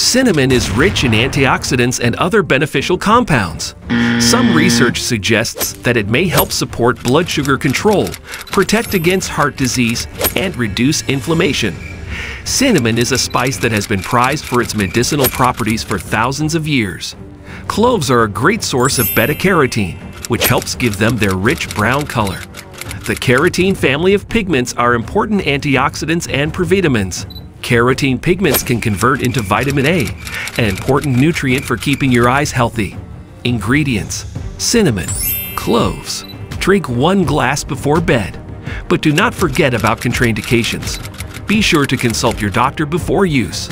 Cinnamon is rich in antioxidants and other beneficial compounds. Some research suggests that it may help support blood sugar control, protect against heart disease, and reduce inflammation. Cinnamon is a spice that has been prized for its medicinal properties for thousands of years. Cloves are a great source of beta-carotene, which helps give them their rich brown color. The carotene family of pigments are important antioxidants and provitamins. Carotene pigments can convert into vitamin A, an important nutrient for keeping your eyes healthy. Ingredients Cinnamon, cloves. Drink one glass before bed. But do not forget about contraindications. Be sure to consult your doctor before use.